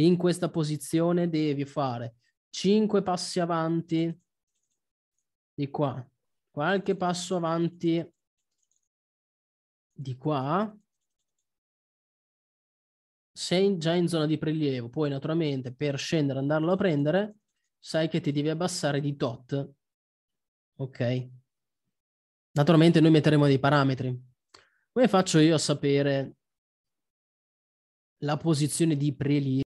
In questa posizione devi fare 5 passi avanti di qua, qualche passo avanti di qua, sei già in zona di prelievo, poi naturalmente per scendere e andarlo a prendere, sai che ti devi abbassare di tot. Ok? Naturalmente noi metteremo dei parametri. Come faccio io a sapere la posizione di prelievo?